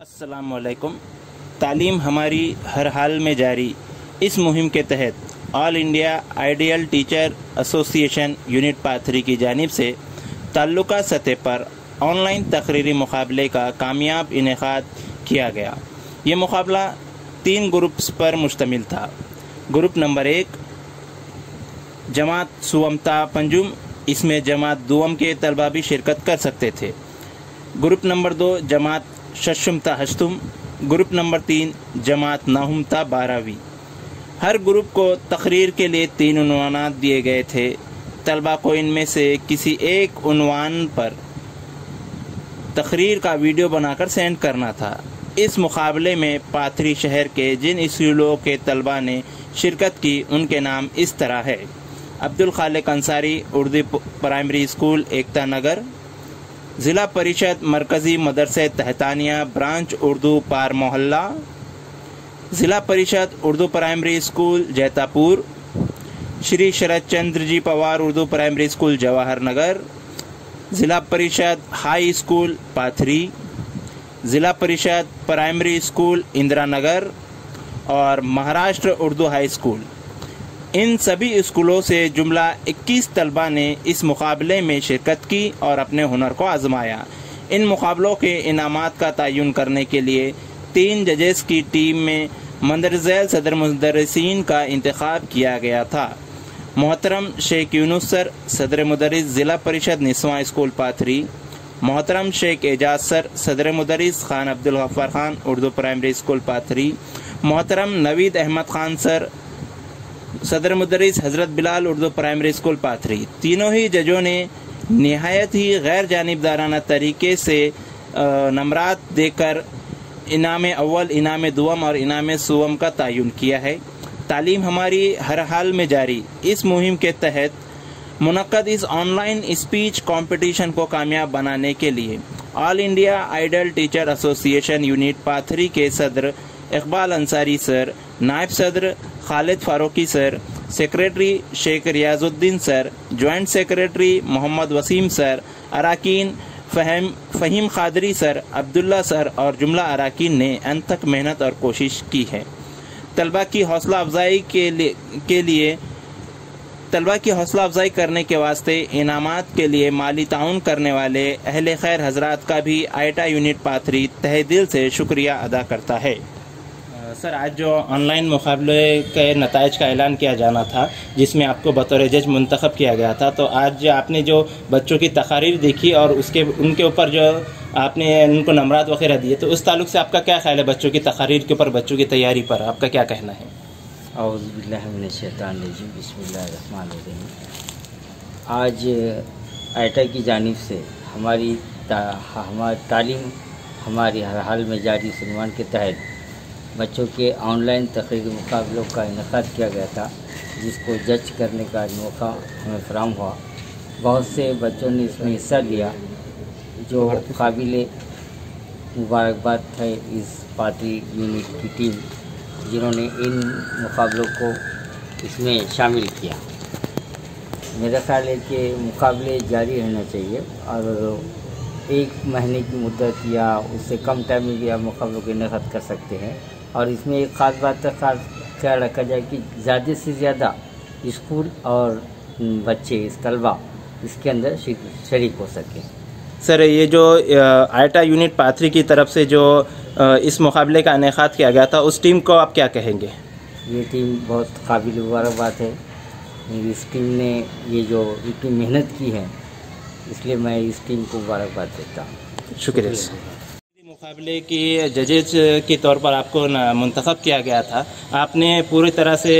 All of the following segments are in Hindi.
असलकुम तालीम हमारी हर हाल में जारी। इस मुहिम के तहत All India ideal teacher association unit Pathri की जानिब से ताल्लुका सतह पर ऑनलाइन तकरीरी मुकाबले का कामयाब इनका किया गया। ये मुकाबला तीन ग्रुप्स पर मुश्तमिल था। ग्रुप नंबर एक, जमात सुवमता पंजुम। इसमें जमात दुअम के तलबा भी शिरकत कर सकते थे। ग्रुप नंबर दो, जमात शशुमता हस्तुम, ग्रुप नंबर तीन, जमात नाहुमता बारहवीं। हर ग्रुप को तकरीर के लिए तीन उनवान दिए गए थे। तलबा को इनमें से किसी एक उनवान पर तकरीर का वीडियो बनाकर सेंड करना था। इस मुकाबले में पाथरी शहर के जिन स्कूलों के तलबा ने शिरकत की, उनके नाम इस तरह है। Abdul Khaliq Ansari, Urdu primary school, Ekta Nagar. ज़िला परिषद मरकज़ी मदरसे तहतानिया ब्रांच उर्दू पार मोहल्ला, Zila Parishad Urdu primary school Jaitapur, Shri Sharad Chandra ji Pawar Urdu primary school Jawahar Nagar Zila Parishad high school पाथरी, ज़िला परिषद प्राइमरी स्कूल इंदिरा नगर और महाराष्ट्र उर्दू हाई स्कूल। इन सभी स्कूलों से जुमला 21 तलबा ने इस मुकाबले में शिरकत की और अपने हुनर को आजमाया। इन मुकाबलों के इनाम का तयन करने के लिए तीन जजेस की टीम में मंदरजैल सदर मुदरसिन का इंतखब किया गया था। मोहतरम शेख यूनुस सर, सदर मुदरस ज़िला परिषद निस्वा स्कूल पाथरी, मोहतरम शेख एजाज सर, सदर मुदरस खान अब्दुल खान उर्दू प्राइमरी स्कूल पाथरी, मोहतरम नवीद अहमद खान सर सदर मुदरस हज़रत बिलाल उर्दू प्राइमरी स्कूल पाथरी। तीनों ही जजों ने नहायत ही गैर जानबदाराना तरीके से नमरात देकर इनाम अव्वल, इनाम दुम और इनाम सुवम का तयन किया है। तालीम हमारी हर हाल में जारी। इस मुहिम के तहत मुनद इस ऑनलाइन स्पीच कंपटीशन को कामयाब बनाने के लिए All India ideal teacher association unit Pathri के सदर इकबाल अंसारी सर, नायब सदर Khalid Farooqui sir, secretary Shaikh Riyazuddin sir joint secretary Mohammad Waseem sir, अरकान फ़हम, फ़हीम खादरी सर, अब्दुल्ला सर और जुमला अरकान ने अंत तक मेहनत और कोशिश की है। तलबा की हौसला अफजाई के लिए के लिए, तलबा की हौसला अफजाई करने के वास्ते इनाम के लिए माली ताउन करने वाले अहल खैर हजरात का भी आइटा यूनिट पाथरी तह दिल से शुक्रिया अदा करता है। सर आज जो ऑनलाइन मुकाबले के नतज का ऐलान किया जाना था जिसमें आपको बतौर जज मंतखब किया गया था तो आज आपने जो बच्चों की तकारीर देखी और उसके उनके ऊपर जो आपने उनको नमरात वगैरह दिए तो उस ताल्लुक से आपका क्या ख्याल है बच्चों की तकारीर के ऊपर बच्चों की तैयारी पर? आपका क्या कहना है? आज आईटा की जानब से हमारी ता, हमारी तालीम हमारी हर हाल में जारी सलमान के तहत बच्चों के ऑनलाइन तकरीरी मुकाबलों का इनका किया गया था, जिसको जज करने का मौका हमें फ्राहम हुआ। बहुत से बच्चों ने इसमें हिस्सा लिया, जो काबिल मुबारकबाद थे इस पार्टी यूनिट की टीम जिन्होंने इन मुकाबलों को इसमें शामिल किया। मेरा ख्याल है कि मुकाबले जारी रहना चाहिए, और एक महीने की मुद्दत या उससे कम टाइम में भी आप मुकाबलों के इनका कर सकते हैं। और इसमें एक ख़ास बात का खास ख्याल रखा जाए कि ज़्यादा से ज़्यादा स्कूल और बच्चे इस तलबा इसके अंदर शरीक हो सके। सर ये जो आयटा यूनिट पाथरी की तरफ़ से जो इस मुकाबले का इनका किया गया था उस टीम को आप क्या कहेंगे? ये टीम बहुत काबिल मुबारकबाद है। इस टीम ने ये जो इतनी मेहनत की है इसलिए मैं इस टीम को मुबारकबाद देता हूँ। शुक्रिया मुकाबले की जजेज के तौर पर आपको मंतखब किया गया था। आपने पूरी तरह से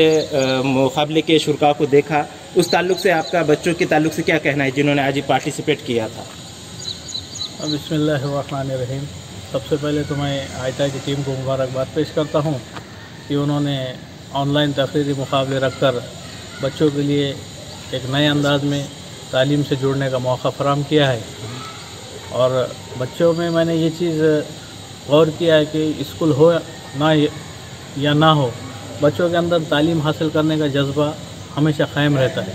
मुकाबले के शुरा को देखा। उस ताल्लुक से आपका बच्चों के ताल्लुक से क्या कहना है जिन्होंने आज पार्टिसिपेट किया था? अब रहीम सबसे पहले तो मैं आयता की टीम को मुबारकबाद पेश करता हूँ कि उन्होंने ऑनलाइन तकरीरी मुकाबले रखकर बच्चों के लिए एक नए अंदाज में तालीम से जुड़ने का मौका फ़राम किया है। और बच्चों में मैंने ये चीज़ गौर किया है कि स्कूल हो ना या ना हो, बच्चों के अंदर तालीम हासिल करने का जज्बा हमेशा कायम रहता है।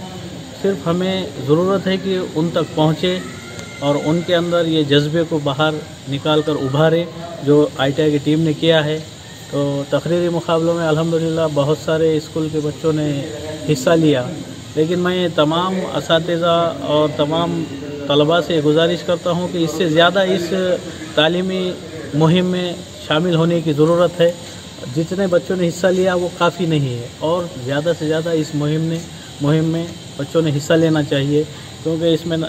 सिर्फ़ हमें ज़रूरत है कि उन तक पहुँचे और उनके अंदर ये जज्बे को बाहर निकाल कर उभारे, जो आईटीआई की टीम ने किया है। तो तकरीरी मुकाबलों में अल्हम्दुलिल्लाह बहुत सारे स्कूल के बच्चों ने हिस्सा लिया। लेकिन मैं तमाम इस और तमाम तलबा से गुजारिश करता हूँ कि इससे ज़्यादा इस तालीमी मुहिम में शामिल होने की ज़रूरत है। जितने बच्चों ने हिस्सा लिया, वो काफ़ी नहीं है। और ज़्यादा से ज़्यादा इस मुहिम ने, मुहिम में बच्चों ने हिस्सा लेना चाहिए। क्योंकि इसमें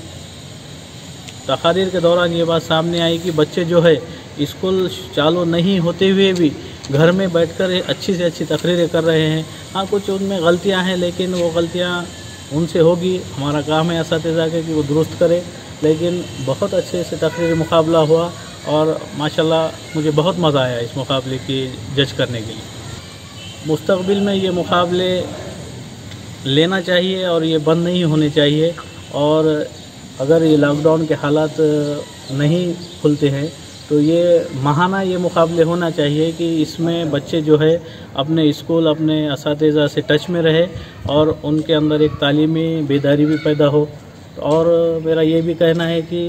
तकारीर के दौरान ये बात सामने आई कि बच्चे जो है, स्कूल चालू नहीं होते हुए भी घर में बैठकर अच्छी से अच्छी तकरीरें कर रहे हैं। हाँ कुछ उनमें गलतियाँ हैं, लेकिन वो गलतियाँ उनसे होगी। हमारा काम है इस के कि वो दुरुस्त करें। लेकिन बहुत अच्छे से तकरीर मुकाबला हुआ। और माशाल्लाह मुझे बहुत मज़ा आया इस मुकाबले की जज करने के लिए। मुस्तबिल में ये मुकाबले लेना चाहिए और ये बंद नहीं होने चाहिए और अगर ये लॉकडाउन के हालात नहीं खुलते हैं तो ये महाना ये मुकाबले होना चाहिए कि इसमें बच्चे जो है अपने स्कूल, अपने इस से टच में रहे और उनके अंदर एक तालीमी बेदारी भी पैदा हो। और मेरा ये भी कहना है कि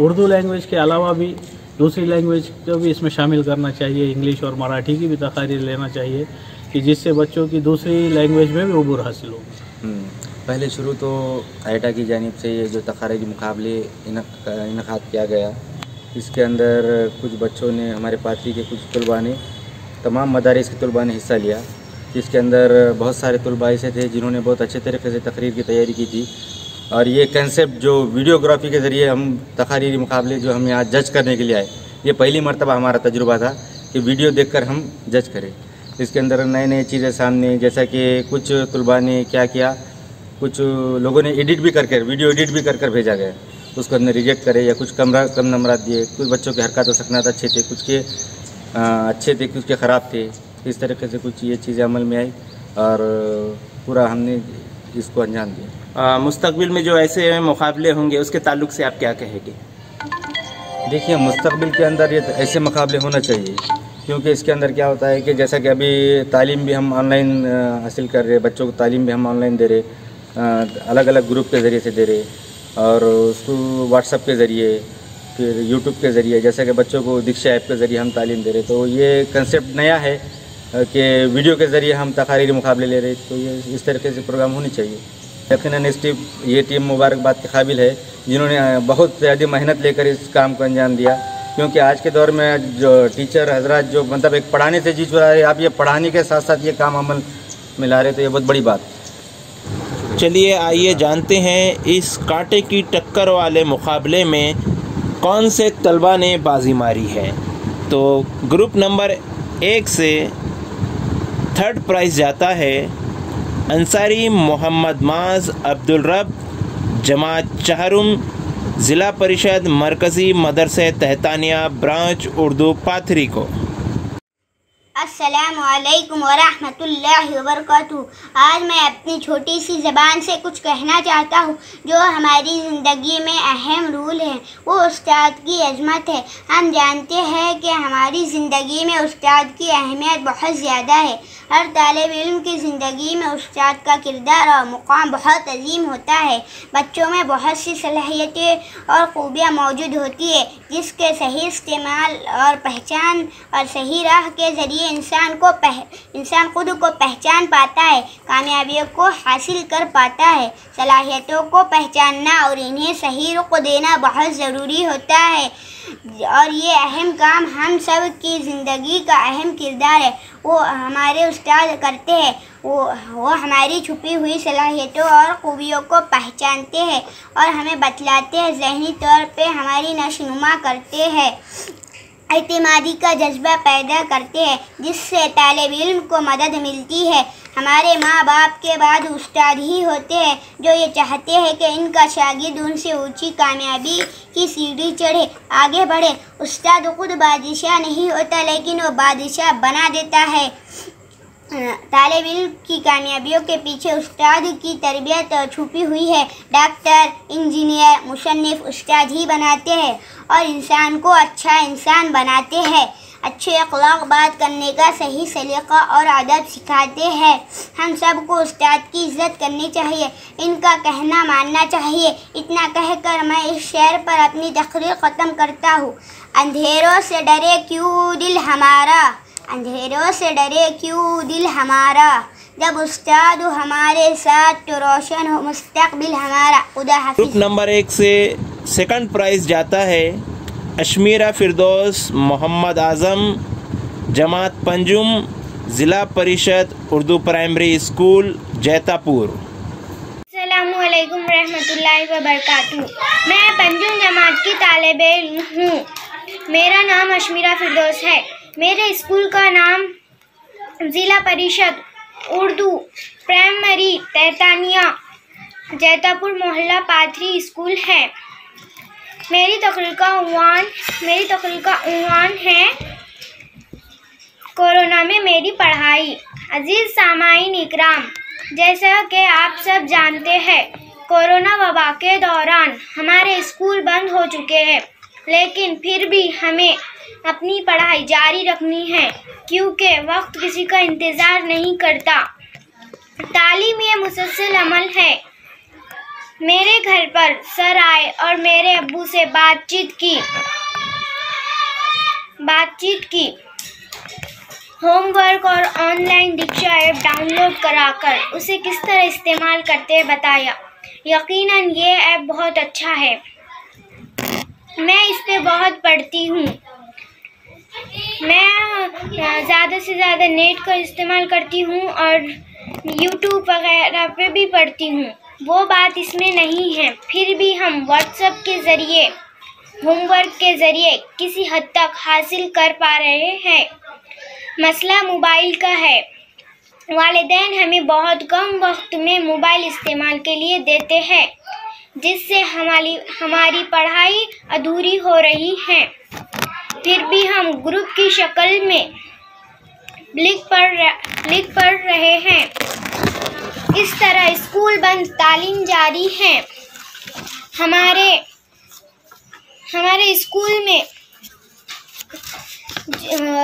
उर्दू लैंग्वेज के अलावा भी दूसरी लैंग्वेज को भी इसमें शामिल करना चाहिए इंग्लिश और मराठी की भी तकारीर लेना चाहिए कि जिससे बच्चों की दूसरी लैंग्वेज में भी उबूर हासिल हो। हम्म, पहले शुरू तो आइटा की जानब से ये जो तकारीरी मुकाबले इनका किया गया। इसके अंदर कुछ बच्चों ने हमारे पार्टी के कुछ तलबा ने तमाम मदारस के तलबा ने हिस्सा लिया। इसके अंदर बहुत सारे तलबा ऐसे थे जिन्होंने बहुत अच्छे तरीके से तकरीर की तैयारी की थी। और ये कंसेप्ट जो वीडियोग्राफी के ज़रिए हम तकारीरी मुकाबले जो हम यहाँ जज करने के लिए आए, ये पहली मरतबा हमारा तजुर्बा था कि वीडियो देखकर हम जज करें। इसके अंदर नए नए चीज़ें सामने, जैसा कि कुछ तलबा ने क्या किया, कुछ लोगों ने एडिट भी करके वीडियो एडिट भी कर कर भेजा गया। उसको हमने रिजेक्ट करे या कुछ कमरा, कम नंबर दिए। कुछ बच्चों के हरकत सकनात अच्छे थे, कुछ के अच्छे थे, कुछ के ख़राब थे। इस तरीके से कुछ ये चीज़ें अमल में आई और पूरा हमने इसको अंजाम दिया। मुस्तबिल में जो ऐसे मुकाबले होंगे, उसके ताल्लुक से आप क्या कहेंगे? देखिए मुस्तबिल के अंदर ये ऐसे मुकाबले होना चाहिए, क्योंकि इसके अंदर क्या होता है कि जैसा कि अभी तालीम भी हम ऑनलाइन हासिल कर रहे हैं, बच्चों को तालीम भी हम ऑनलाइन दे रहे अलग अलग ग्रुप के ज़रिए से दे रहे और उसको व्हाट्सअप के ज़रिए, फिर यूट्यूब के ज़रिए, जैसा कि बच्चों को दीक्षा ऐप के ज़रिए हम तालीम दे रहे तो ये कंसेप्ट नया है, कि वीडियो के ज़रिए हम तकारीरी मुकाबले ले रहे तो ये इस तरीके से प्रोग्राम होनी चाहिए। यकीन इस टीम ये टीम मुबारकबाद के काबिल है, जिन्होंने बहुत ज़्यादा मेहनत लेकर इस काम को अंजाम दिया। क्योंकि आज के दौर में जो टीचर, हजरात जो मतलब एक पढ़ाने से जी चुरा रहे आप ये पढ़ाने के साथ साथ ये काम अमल में ला रहे तो ये बहुत बड़ी बात चलिए, आइए जानते हैं इस कांटे की टक्कर वाले मुकाबले में कौन से तलबा ने बाजी मारी है। तो ग्रुप नंबर एक से थर्ड प्राइज़ जाता है। अंसारी मोहम्मद माज अब्दुल रब जमात चहरुम ज़िला परिषद मरकज़ी मदरसे तहतानिया ब्रांच उर्दू पाथरी को असलकम वरहमतुल्लाहि वबरकातुहू आज मैं अपनी छोटी सी ज़बान से कुछ कहना चाहता हूँ, जो हमारी ज़िंदगी में अहम रूल है। वो उस्ताद की अजमत है। हम जानते हैं कि हमारी ज़िंदगी में उस्ताद की अहमियत बहुत ज़्यादा है। हर तालब इल्म की ज़िंदगी में उस्ताद का किरदार और मुकाम बहुत अजीम होता है। बच्चों में बहुत सी सलाहियतें और खूबियाँ मौजूद होती है, जिसके सही इस्तेमाल और पहचान और सही राह के ज़रिए इंसान को पह, इंसान खुद को पहचान पाता है, कामयाबियों को हासिल कर पाता है। सलाहियतों को पहचानना और इन्हें सही रुख देना बहुत ज़रूरी होता है। और ये अहम काम हम सब की ज़िंदगी का अहम किरदार है। वो हमारे उस्ताद करते हैं। वो वो हमारी छुपी हुई सलाहियतों और खूबियों को पहचानते हैं और हमें बतलाते हैं। जहनी तौर पे हमारी नशनुमा करते हैं। अतमादी का जज्बा पैदा करते हैं, जिससे तालब इल्म को मदद मिलती है। हमारे माँ बाप के बाद उस्ताद ही होते हैं, जो ये चाहते हैं कि इनका शागिद उनसे ऊँची कामयाबी की सीढ़ी चढ़े, आगे बढ़े। उस्ताद खुद बादशाह नहीं होता, लेकिन वो बादशाह बना देता है। तालब इल्म की कामयाबियों के पीछे उस्ताद की तरबियत छुपी हुई है। डॉक्टर, इंजीनियर मुशनफ़ उस्ताद ही बनाते हैं और इंसान को अच्छा इंसान बनाते हैं। अच्छे अखलाक बात करने का सही सलीका और अदब सिखाते हैं। हम सबको उस्ताद की इज़्ज़त करनी चाहिए, इनका कहना मानना चाहिए। इतना कहकर मैं इस शेर पर अपनी तकरीर ख़त्म करता हूँ। अंधेरों से डरे क्यों दिल हमारा? अंधेरों से डरे क्यों दिल हमारा? जब उस्ताद हमारे साथ तो रोशन हो मुस्तकबिल हमारा। खुदा ग्रुप नंबर एक से सेकंड प्राइज जाता है अशमीरा फिरदौस मोहम्मद आज़म जमात पंजुम ज़िला परिषद उर्दू प्राइमरी स्कूल जैतापुर। रहमतुल्लाहि व बरकातुहू मैं पंजुम जमात की तालब इल्म हूँ। मेरा नाम अशमीरा फिरदौस है। मेरे स्कूल का नाम ज़िला परिषद, उर्दू, प्राइमरी, तैतानिया, जैतापुर मोहल्ला पाथरी स्कूल है। मेरी तकरीर का उनवान मेरी तकरीर का उनवान है कोरोना में मेरी पढ़ाई। अज़ीज़ सामाइन इकराम, जैसा कि आप सब जानते हैं, कोरोना वबा के दौरान हमारे स्कूल बंद हो चुके हैं, लेकिन फिर भी हमें अपनी पढ़ाई जारी रखनी है, क्योंकि वक्त किसी का इंतज़ार नहीं करता। तालीम ये मुसलसल अमल है। मेरे घर पर सर आए और मेरे अबू से बातचीत की। बातचीत की। होमवर्क और ऑनलाइन दीक्षा ऐप डाउनलोड कराकर उसे किस तरह इस्तेमाल करते बताया। यकीनन ये ऐप बहुत अच्छा है। मैं इस पर बहुत पढ़ती हूँ। ज़्यादा से ज़्यादा नेट का इस्तेमाल करती हूँ और यूट्यूब वगैरह पे भी पढ़ती हूँ। वो बात इसमें नहीं है। फिर भी हम व्हाट्सएप के ज़रिए होमवर्क के ज़रिए किसी हद तक हासिल कर पा रहे हैं। मसला मोबाइल का है। वालिदैन हमें बहुत कम वक्त में मोबाइल इस्तेमाल के लिए देते हैं, जिससे हमारी हमारी पढ़ाई अधूरी हो रही है। फिर भी हम ग्रुप की शक्ल में लिख पढ़ लिख पढ़ रहे हैं। इस तरह स्कूल बंद तालीम जारी है। हमारे हमारे स्कूल में,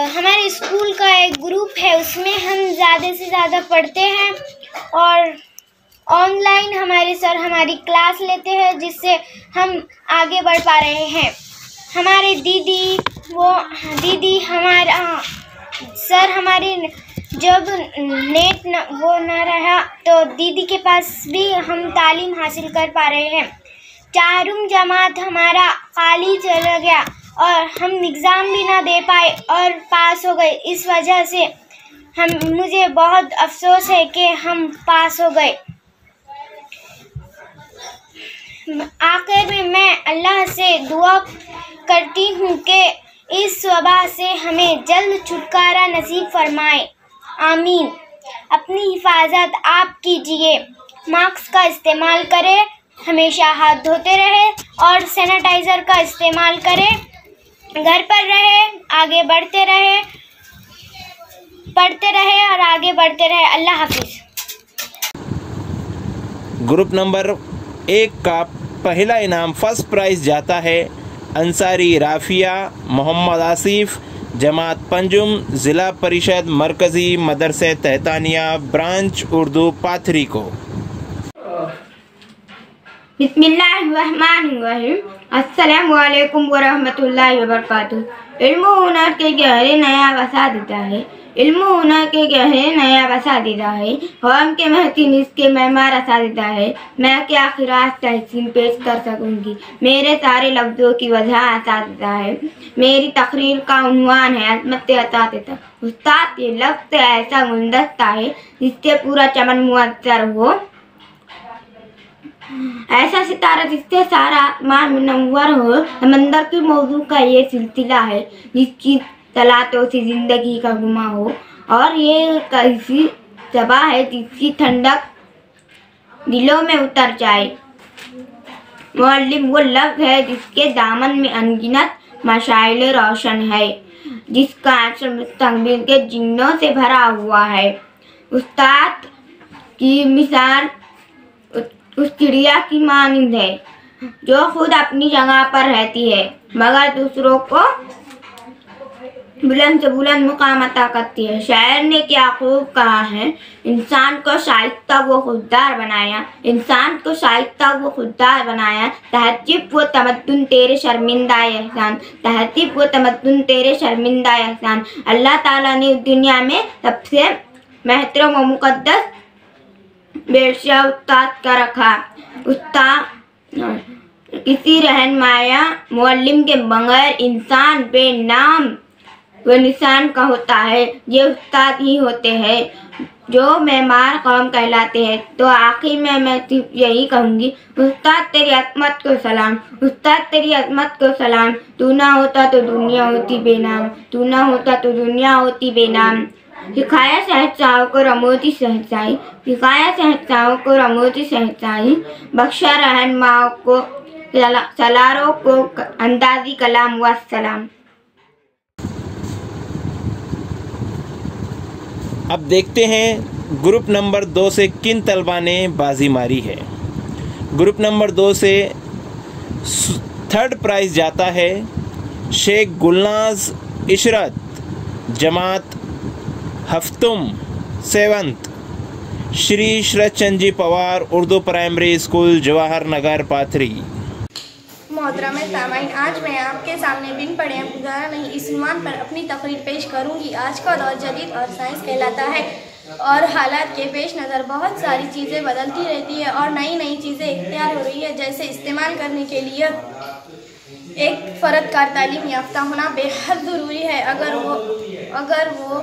हमारे स्कूल का एक ग्रुप है, उसमें हम ज़्यादा से ज़्यादा पढ़ते हैं और ऑनलाइन हमारे सर हमारी क्लास लेते हैं, जिससे हम आगे बढ़ पा रहे हैं। हमारे दीदी, वो, दीदी हमारा सर हमारी जब नेट न, वो न रहा तो दीदी के पास भी हम तालीम हासिल कर पा रहे हैं। चारुम जमात हमारा खाली चला गया और हम एग्ज़ाम भी ना दे पाए और पास हो गए। इस वजह से हम मुझे बहुत अफसोस है कि हम पास हो गए। आखिर में मैं अल्लाह से दुआ करती हूँ कि इस वबा से हमें जल्द छुटकारा नसीब फरमाए। आमीन। अपनी हिफाजत आप कीजिए। मास्क का इस्तेमाल करें। हमेशा हाथ धोते रहे और सैनिटाइज़र का इस्तेमाल करें। घर पर रहे, आगे बढ़ते रहे, पढ़ते रहे और आगे बढ़ते रहे। अल्लाह हाफिज़। ग्रुप नंबर एक का पहला इनाम फ़र्स्ट प्राइज जाता है। अंसारी राफिया, मोहम्मद आसिफ, जमात पंजुम, ज़िला परिषद मरकज़ी, मदरसे तहतानिया ब्रांच उर्दू पाथरी को। वालेकुम वरहमतुल्लाहि वबरकातुहू। इल्म हुनर के गहरे नया वसा देता है। इल्म हुनर के गहरे नया वसा देता है। हम के महतीन इसके मेहमान रसा देता है। मैं क्या खिराज तहसीन पेश कर सकूँगी? मेरे सारे लफ्ज़ों की वजह अता देता है। मेरी तकरीर का उन्वान है, अजमत अता देता। उस्ताद, ये लफ्ज़ ऐसा गुलदस्ता है, जिससे पूरा चमन मुअत्तर हो। ऐसा सितारा जिससे सारा मान मुनव्वर हो। समंदर के मौजू का ये सिलसिला है, जिसकी तलातों से ज़िंदगी का गुमा हो। और ये कैसी जबा है जिसकी ठंडक दिलों में उतर जाए। मुअल्लिम वो लफ्ज़ है जिसके दामन में अनगिनत मशाइल रोशन है, जिसका अक्सर मुस्तकबिल के जिन्नों से भरा हुआ है। उस्ताद की मिसाल उस चिड़िया की मानंद है, जो खुद अपनी जगह पर रहती है, मगर दूसरों को बुलंद से बुलंद मुकाम अता करती है। शायर ने क्या खूब कहा है? इंसान को शाइस्ता वो खुददार बनाया। इंसान को शाइस्ता वो खुददार बनाया। तहजीब वो तमद्दुन तेरे शर्मिंदा एहसान तहजीब वो तमद्दुन तेरे शर्मिंदा एहसान अल्लाह ताला ने दुनिया में सबसे महतरम व मुकद्दस बेशा उस्ताद का रखा। उस्ताद, किसी रहनमाया, मुअल्लिम के बगैर इंसान बेनाम व निशान का होता है, ये उस्ताद ही होते हैं। जो मेहमान कौम कहलाते हैं तो आखिर में मैं सिर्फ़ यही कहूँगी, उस्ताद तेरी अजमत को सलाम, उस्ताद तेरी अजमत को सलाम। तू ना होता तो दुनिया होती बेनाम, तू ना होता तो दुनिया होती बेनाम। सिखाया शहजाओं को रमोती सहजाई सिखाया शहजाओं को रमोती सहजाई बख्शा रहन माओ को सलारों को अंदाजी कलाम व सलाम। अब देखते हैं ग्रुप नंबर दो से किन तलबा ने बाजी मारी है। ग्रुप नंबर दो से थर्ड प्राइज जाता है शेख गुलनाज इशरत, जमात हफ्तुम seventh, Shri Sharad Chand ji Pawar Urdu primary school Jawahar Nagar Pathri. मोहतरम सामाइन आज मैं आपके सामने बिन पढ़े गुजारा नहीं, इस ईमान पर अपनी तकरीर पेश करूँगी। आज का दौर जदीद और साइंस कहलाता है और हालात के पेश नज़र बहुत सारी चीज़ें बदलती रहती है और नई नई चीज़ें इख्तियार हो रही है, जैसे इस्तेमाल करने के लिए एक फ़र्द का तालीम याफ्ता होना बेहद ज़रूरी है। अगर वो अगर वो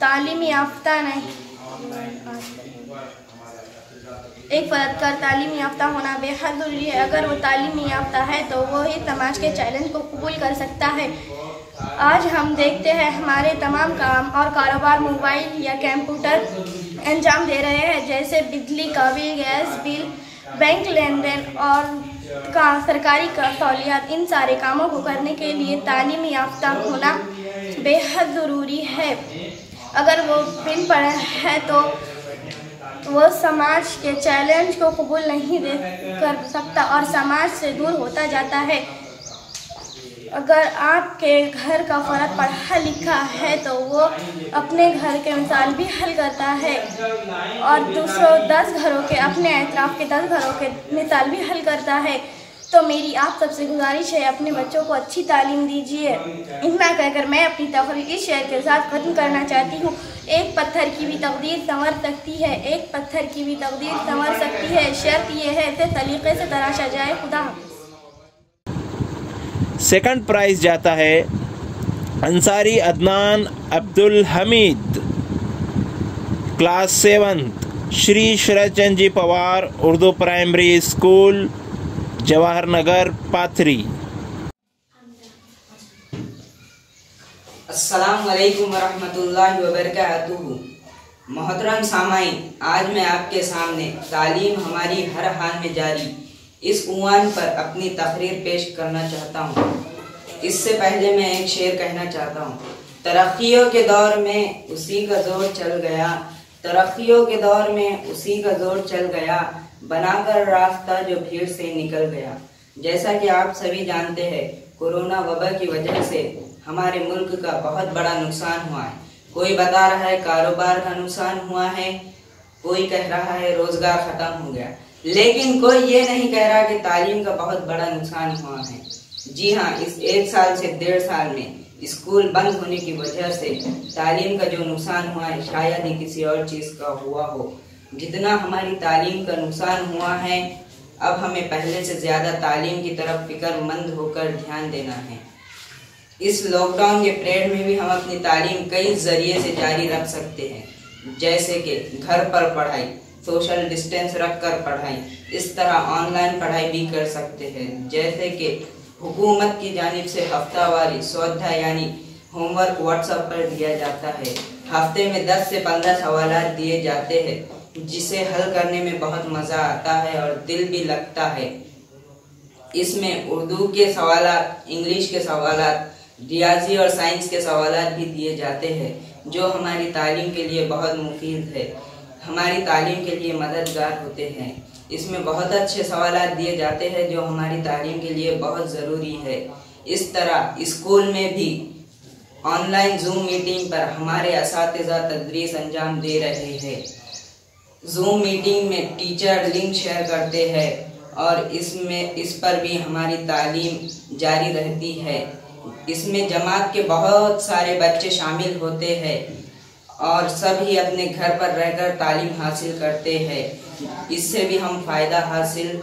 तालीम याफ्ता नहीं एक फ़र्द का तालीम याफ्ता होना बेहद ज़रूरी है। अगर वो तालीम याफ्ता है तो वो ही समाज के चैलेंज को कबूल कर सकता है। आज हम देखते हैं हमारे तमाम काम और कारोबार मोबाइल या कंप्यूटर अंजाम दे रहे हैं, जैसे बिजली का बिल, गैस बिल, बैंक लेन देन और का सरकारी का सहूलियात। इन सारे कामों को करने के लिए तालीम याफ्ता होना बेहद ज़रूरी है। अगर वो बिन पढ़े है तो वो समाज के चैलेंज को कबूल नहीं दे कर सकता और समाज से दूर होता जाता है। अगर आपके घर का फ़र्क पढ़ा लिखा है तो वो अपने घर के मिसाल भी हल करता है और दूसरों दस घरों के अपने एतराफ़ के दस घरों के मिसाल भी हल करता है। तो मेरी आप सबसे गुजारिश है, अपने बच्चों को अच्छी तालीम दीजिए। इतना कहकर मैं अपनी तकरीर इस के साथ ख़त्म करना चाहती हूँ। एक पत्थर की भी तकदीर संवर सकती है, एक पत्थर की भी तकदीर संवर सकती है। शर्त यह है, इसे सलीके से तराशा जाए। खुदा। सेकंड प्राइज जाता है Ansari Adnan Abdul Hameed. Class seventh Shri Sharad Chand ji Pawar, Urdu primary school Jawahar Nagar Pathri मोहतरम सामाइन आज मैं आपके सामने तालीम हमारी हर हाल में जारी इस उवान पर अपनी तकरीर पेश करना चाहता हूँ। इससे पहले मैं एक शेर कहना चाहता हूँ। तरक्कियों के दौर में उसी का ज़ोर चल गया, तरक्कियों के दौर में उसी का ज़ोर चल गया बनाकर रास्ता जो भीड़ से निकल गया। जैसा कि आप सभी जानते हैं, कोरोना वबा की वजह से हमारे मुल्क का बहुत बड़ा नुकसान हुआ है। कोई बता रहा है कारोबार का नुकसान हुआ है? कोई कह रहा है रोज़गार खत्म हो गया। लेकिन कोई ये नहीं कह रहा कि तालीम का बहुत बड़ा नुकसान हुआ है। जी हाँ इस एक साल से डेढ़ साल में स्कूल बंद होने की वजह से तालीम का जो नुकसान हुआ है, शायद ही किसी और चीज़ का हुआ हो। जितना हमारी तालीम का नुकसान हुआ है, अब हमें पहले से ज़्यादा तालीम की तरफ़ फिक्रमंद होकर ध्यान देना है। इस लॉकडाउन के पीरियड में भी हम अपनी तालीम कई ज़रिए से जारी रख सकते हैं, जैसे कि घर पर पढ़ाई सोशल डिस्टेंस रखकर पढ़ाई, इस तरह ऑनलाइन पढ़ाई भी कर सकते हैं, जैसे कि हुकूमत की जानिब से हफ्तावारी सौदा यानी होमवर्क व्हाट्सएप पर दिया जाता है। हफ़्ते में 10 से 15 सवाल दिए जाते हैं जिसे हल करने में बहुत मज़ा आता है और दिल भी लगता है। इसमें उर्दू के सवाल इंग्लिश के सवाल रियाजी और साइंस के सवाल भी दिए जाते हैं, जो हमारी तालीम के लिए बहुत मुफीद है। हमारी तालीम के लिए मददगार होते हैं। इसमें बहुत अच्छे सवाल दिए जाते हैं, जो हमारी तालीम के लिए बहुत ज़रूरी है। इस तरह स्कूल में भी ऑनलाइन जूम मीटिंग पर हमारे इस तदरीस अंजाम दे रहे हैं। जूम मीटिंग में टीचर लिंक शेयर करते हैं और इसमें, इस पर भी हमारी तालीम जारी रहती है। इसमें जमात के बहुत सारे बच्चे शामिल होते हैं और सभी अपने घर पर रहकर तालीम हासिल करते हैं। इससे भी हम फ़ायदा हासिल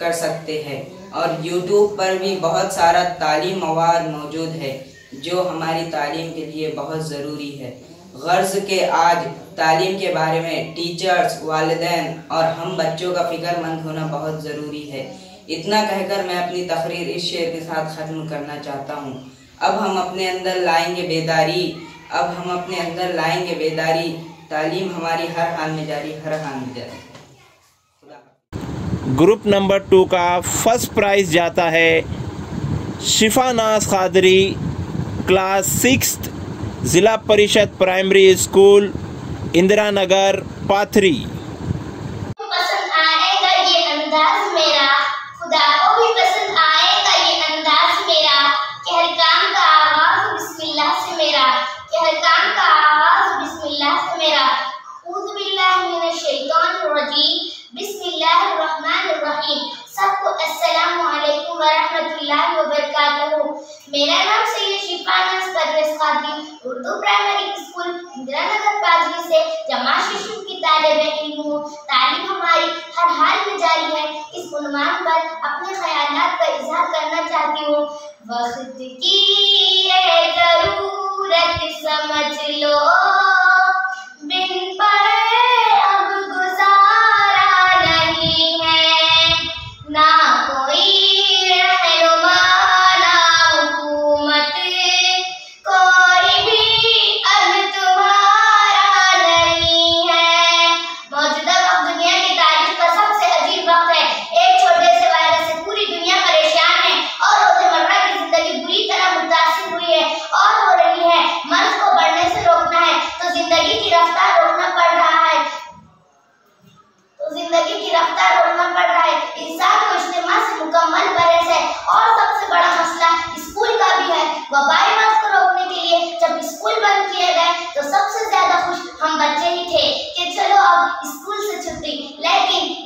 कर सकते हैं और YouTube पर भी बहुत सारा तालीम मवाद मौजूद है, जो हमारी तालीम के लिए बहुत ज़रूरी है। गर्ज के आज तालीम के बारे में टीचर्स, वालदेन और हम बच्चों का फिक्रमंद होना बहुत ज़रूरी है। इतना कहकर मैं अपनी तकरीर इस शेर के साथ ख़त्म करना चाहता हूँ। अब हम अपने अंदर लाएँगे बेदारी, अब हम अपने अंदर लाएँगे बेदारी। तालीम हमारी हर हाल में जारी, हर हाल में जारी। ग्रुप नंबर टू का फ़र्स्ट प्राइज जाता है Shifanaz Qadri class six Zila Parishad primary school Indira Nagar Pathri. से जमा शिशु विद्यालय बैठी हूँ तालीम हमारी हर हाल में जारी है। इस उन्मान पर अपने ख्याल का इजहार करना चाहती हूँ। वक्त की सकती। लेकिन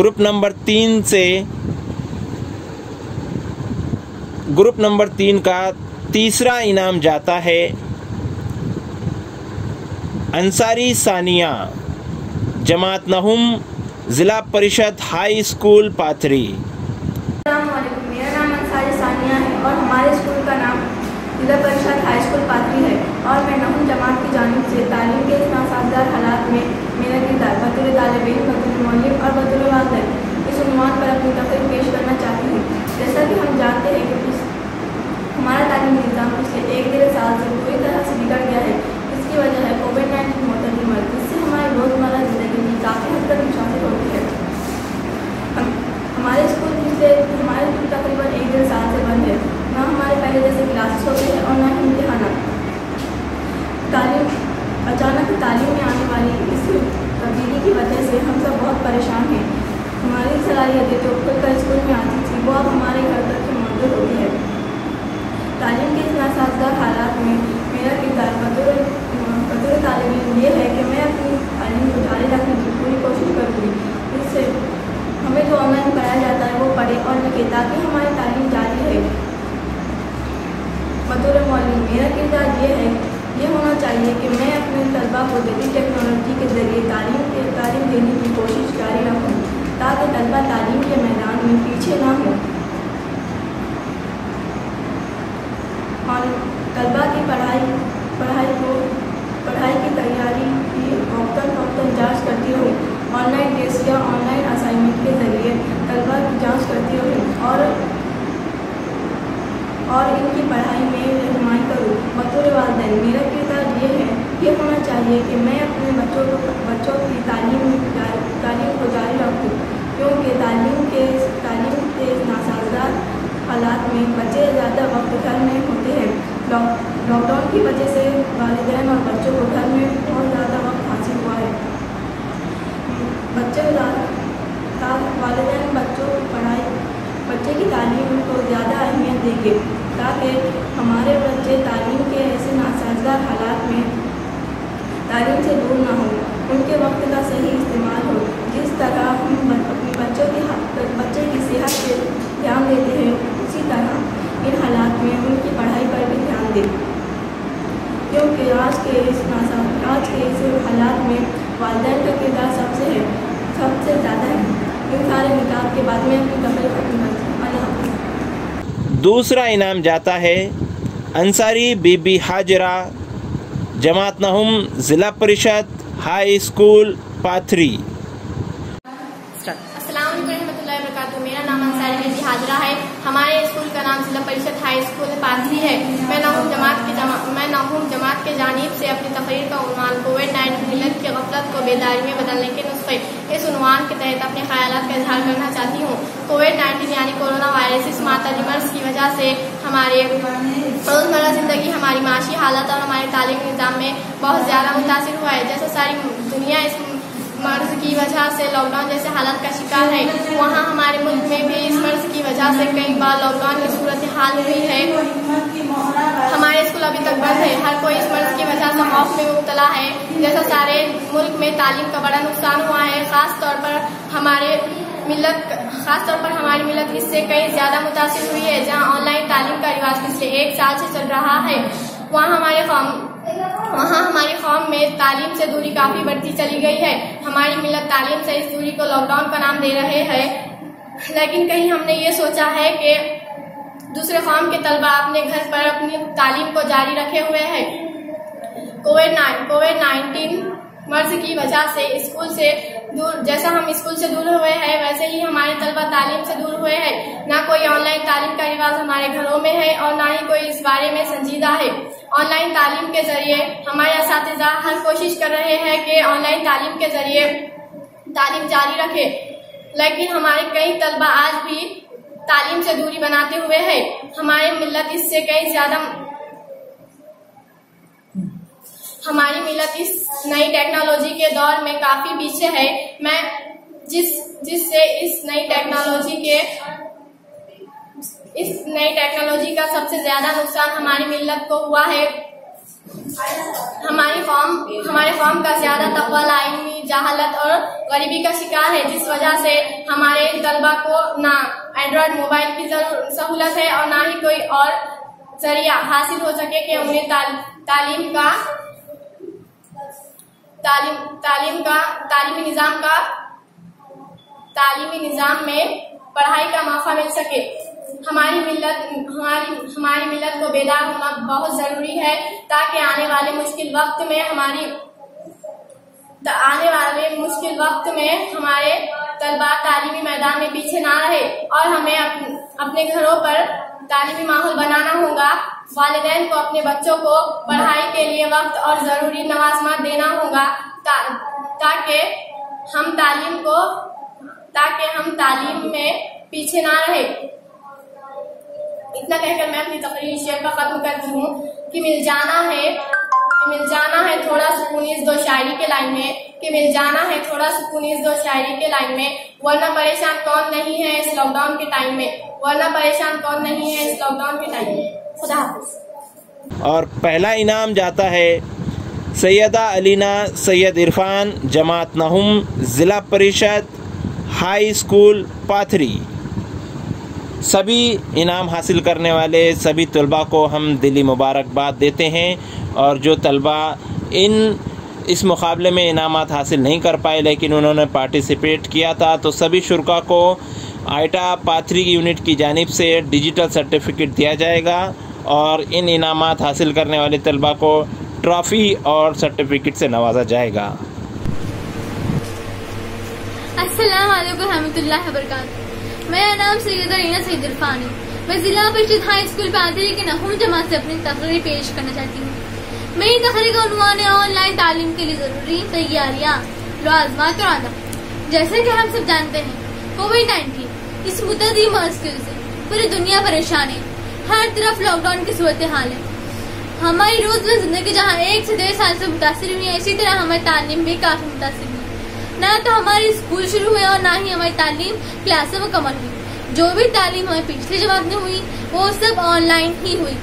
ग्रुप नंबर तीन से, ग्रुप नंबर तीन का तीसरा इनाम जाता है अंसारी सानिया, जमात नहुम, ज़िला परिषद हाई स्कूल पाथरी। अपनी तकरीर पेश करना चाहती हूँ। जैसा कि हम जानते हैं कि हमारा तालीमी निज़ाम पिछले एक डेढ़ साल से दूसरा इनाम जाता है अंसारी बीबी हाजरा जमात नहुम ज़िला परिषद हाई स्कूल पाथरी। मेरा नाम अंसारी बेटी हाजरा है। हमारे स्कूल का नाम जिला परिषद हाई स्कूल पाथरी है। मैं नाहूम जमात के जमा, मैं नाहूम जमात के जानीब से अपनी तकरीर का उनवान कोविड नाइन्टीन मिलत की गफलत को बेदारी में बदलने के नुस्खे इस उनवान के तहत अपने ख्याल का इजहार करना चाहती हूँ। कोविड नाइन्टीन यानी कोरोना वायरस इस माता मर्ज की वजह से हमारे रोज़मर्रा ज़िंदगी, हमारी माशी हालत और हमारे तालीम निज़ाम में बहुत ज़्यादा मुतासर हुआ है। जैसे सारी दुनिया इस मर्ज की वजह से लॉकडाउन जैसे हालात का शिकार है, वहाँ हमारे मुल्क में भी इस मर्ज की वजह से कई बार लॉकडाउन की सूरत हाल हुई है। हमारे स्कूल अभी तक बंद है, हर कोई इस मर्ज की वजह से खौफ में मुबतला है। जैसा सारे मुल्क में तालीम का बड़ा नुकसान हुआ है, खास तौर पर हमारे मिलत, खास तौर पर हमारी मिलत इससे कई ज़्यादा मुतासर हुई है, जहाँ ऑनलाइन तालीम का रिवाज पिछले एक साल से चल रहा है। वहाँ हमारे वहाँ हमारी कौम में तालीम से दूरी काफ़ी बढ़ती चली गई है। हमारी मिलत तालीम से इस दूरी को लॉकडाउन का नाम दे रहे हैं। लेकिन कहीं हमने ये सोचा है कि दूसरे कौम के तलबा अपने घर पर अपनी तालीम को जारी रखे हुए हैं। कोविड नाइन कोविड नाइन्टीन मर्ज की वजह से स्कूल से दूर, जैसा हम स्कूल से दूर हुए हैं, वैसे ही हमारे तलबा तालीम से दूर हुए हैं। ना कोई ऑनलाइन तालीम का रिवाज हमारे घरों में है और ना ही कोई इस बारे में संजीदा है। ऑनलाइन तालीम के ज़रिए हमारे इस हर कोशिश कर रहे हैं कि ऑनलाइन तालीम के ज़रिए तालीम जारी रखे। लेकिन हमारे कई तलबा आज भी तालीम से दूरी बनाते हुए है। हमारे मिलत इससे कई ज़्यादा हमारी मिलत इस नई टेक्नोलॉजी के दौर में काफ़ी पीछे है। मैं जिस जिससे इस नई टेक्नोलॉजी के इस नई टेक्नोलॉजी का सबसे ज़्यादा नुकसान हमारी मिलत को हुआ है। हमारी फॉर्म हमारे फॉर्म का ज़्यादा तकवा लाइनी जहालत और गरीबी का शिकार है जिस वजह से हमारे तलबा को ना एंड्रॉयड मोबाइल की सहूलत है और ना ही कोई और ज़रिया हासिल हो सके कि उन्हें ताल, तालीम का तालीम तालीम का, तालीमी निज़ाम का, तालीमी निज़ाम में पढ़ाई का मौका मिल सके। हमारी मिलत हमारी हमारी मिलत को बेदार होना बहुत ज़रूरी है, ताकि आने वाले मुश्किल वक्त में हमारी आने वाले मुश्किल वक्त में हमारे तलबा तालीमी मैदान में पीछे ना रहे और हमें अपने घरों पर तालीमी माहौल बनाना होगा। वालदेन को अपने बच्चों को पढ़ाई के लिए वक्त और ज़रूरी नवाजमात देना होगा। ताकि हम तालीम को, ताकि हम तालीम में पीछे ना रहे। इतना कहकर मैं अपनी तकरीर शेर का खत्म करती हूँ कि मिल जाना है, कि मिल जाना है थोड़ा सुकून इस दो शायरी के लाइन में, कि मिल जाना है थोड़ा सुकून इस दो शायरी के लाइन में, वरना परेशान कौन नहीं है इस लॉकडाउन के टाइम में। वरना परेशान कौन नहीं है इस लॉकडाउन के टाइम खुदा और पहला इनाम जाता है सैदा अलीना सैयद इरफान जमात नहुम, ज़िला परिषद, हाई स्कूल, पाथरी। सभी इनाम हासिल करने वाले, सभी तलबा को हम दिली मुबारकबाद देते हैं और जो तलबा इन, इस मुकाबले में इनाम हासिल नहीं कर पाए, लेकिन उन्होंने पार्टिसिपेट किया था तो सभी शुरा को आइटा पाथरी यूनिट की जानब से डिजिटल सर्टिफिकेट दिया जाएगा और इन इनाम हासिल करने वाले तलबा को ट्रॉफ़ी और सर्टिफिकेट से नवाजा जाएगा। मेरा नाम सैयद रीना सईद इरफान मैं जिला परिषद हाई स्कूल पादरी के नहूम जमात से अपनी तकरीर पेश करना चाहती हूँ। मेरी तकरीर का अनुमान है ऑनलाइन तालीम के लिए ज़रूरी तैयारियाँ लाजमात और आदम जैसे कि हम सब जानते हैं कोविड नाइन्टीन इस मुतदी मुश्किल से। पूरी दुनिया परेशान है। हर तरफ़ लॉकडाउन की सूरत हाल है। हमारी रोज़मर्रा ज़िंदगी जहाँ एक से डेढ़ साल से मुतासर हुई है, इसी तरह हमारी तालीम भी काफ़ी मुतासर हुई न तो हमारे स्कूल शुरू हुए और ना ही हमारी तालीम क्लासें मुकम्मल हुई। जो भी तालीम हमें पिछले जमात में हुई, वो सब ऑनलाइन ही हुई।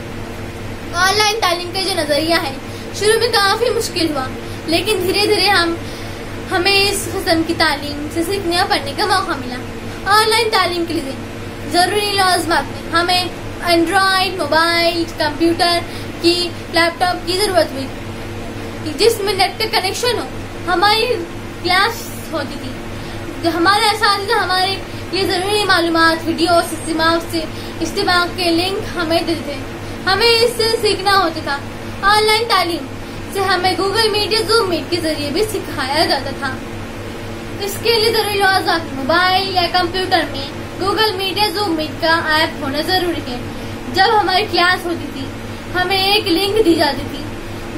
ऑनलाइन तालीम का जो नज़रिया है, शुरू में काफ़ी मुश्किल हुआ। लेकिन धीरे धीरे हम, हमें इस किस्म की तालीम से सीखने और पढ़ने का मौका मिला। ऑनलाइन तालीम के लिए ज़रूरी लाजमात। हमें एंड्रॉइड मोबाइल कंप्यूटर की लैपटॉप की ज़रूरत हुई। जिसमें नेट का कनेक्शन हो, हमारी क्लास होती थी। हमारे इस हमारे लिए ज़रूरी मालूम वीडियो इस्तेमाल से इस्तेमाल के लिंक हमें देते थे। हमें इससे सीखना होता था। ऑनलाइन तालीम से हमें गूगल मीट या जूम मीट के ज़रिए भी सिखाया जाता था। इसके लिए ज़रूरी मोबाइल या कंप्यूटर में। गूगल मीट या जूम मीट का ऐप होना ज़रूरी है। जब हमारी क्लास होती थी, हमें एक लिंक दी जाती थी,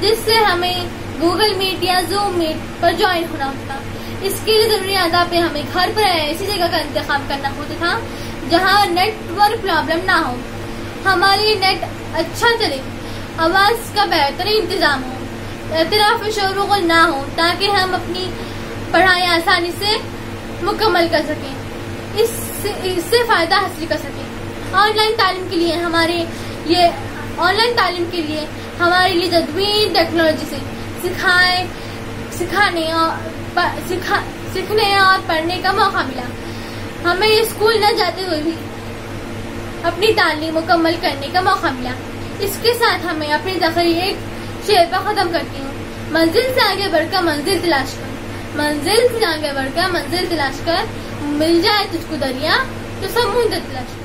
जिससे हमें गूगल मीट या जूम मीट पर ज्वाइन होना होता। इसके लिए ज़रूरी आदा पे हमें घर पर ऐसी जगह का इंतज़ाम करना होता था, जहाँ नेटवर्क प्रॉब्लम ना हो। हमारे नेट अच्छा चले, आवाज़ का बेहतरीन इंतज़ाम हो एतराफ शोरगुल ना हो, ताकि हम अपनी पढ़ाई आसानी से मुकम्मल कर सकें। इससे इससे फ़ायदा हासिल कर सकें। ऑनलाइन तालीम के लिए हमारे ये, ऑनलाइन तालीम के लिए हमारे लिए जदवीन टेक्नोलॉजी से सिखाए, सिखाने और सिखा, सीखने और पढ़ने का मौका मिला। हमें स्कूल न जाते हुए भी अपनी तालीम मुकम्मल करने का मौका मिला। इसके साथ हमें अपनी तकरीर एक शेर पर ख़त्म करती हूँ। मंजिल से आगे बढ़कर मंजिल तलाश कर। मंजिल से आगे बढ़कर मंजिल तलाश कर मिल जाए तुझको दरिया तो सब समुद्र तलाश